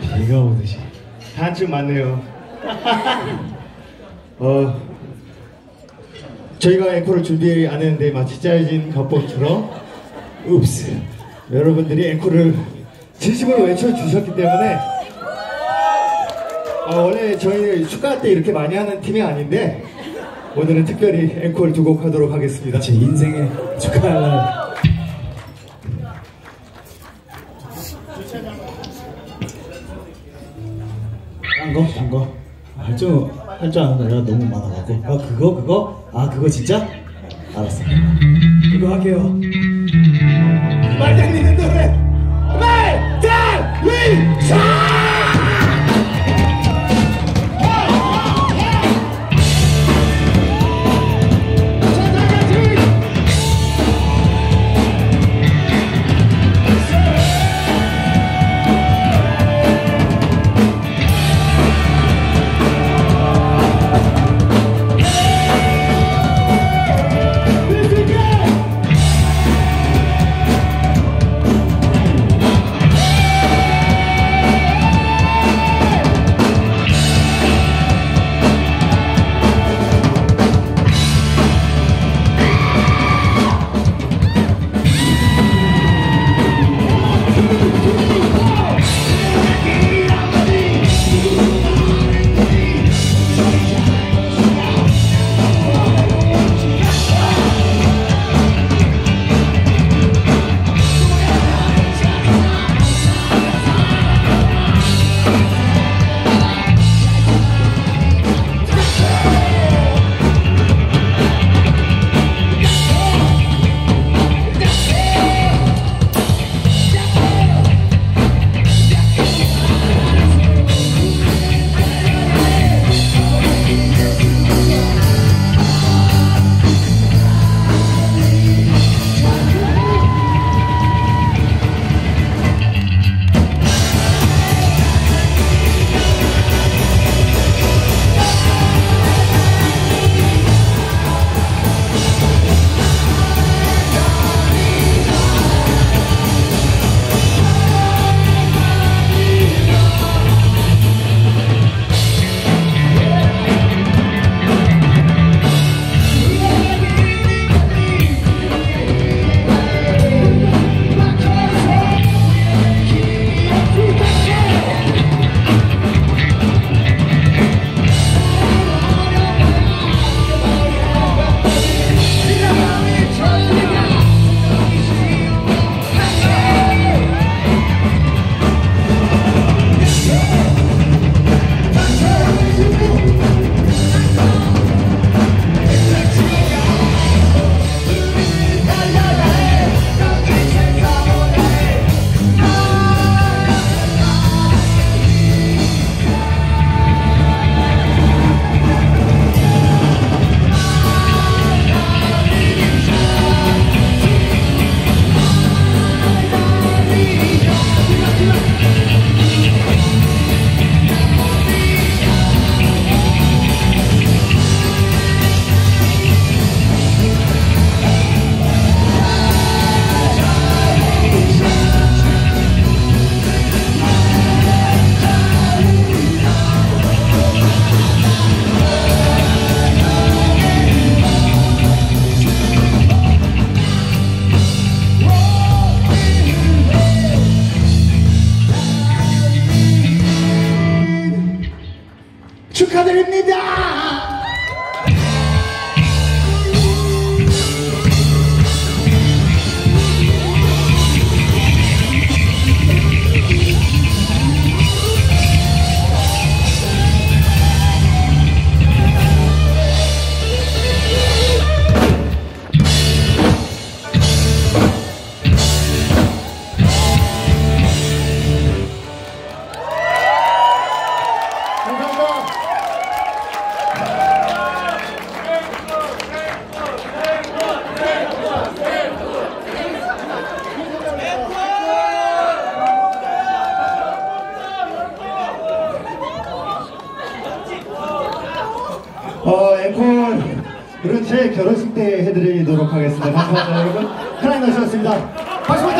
비가 오듯이. 한쯤 맞네요. 어, 저희가 앵콜을 준비 안 했는데 마치 짜여진 겉법처럼 읍스 여러분들이 앵콜을 진심으로 외쳐주셨기 때문에 어, 원래 저희 축가 때 이렇게 많이 하는 팀이 아닌데 오늘은 특별히 앵콜 두 곡 하도록 하겠습니다. 제 인생의 축하할 날. 딴 거? 딴 거? 할줄 할줄 아는 노래가 너무 많아갖고. 아 그거 그거? 아 그거 진짜? 알았어. 그거 할게요. 있는 노래 말단 위차 축하드 그리고 제 결혼식 때 해드리도록 하겠습니다. 감사합니다, 여러분. 하나님 하셨습니다. 박수!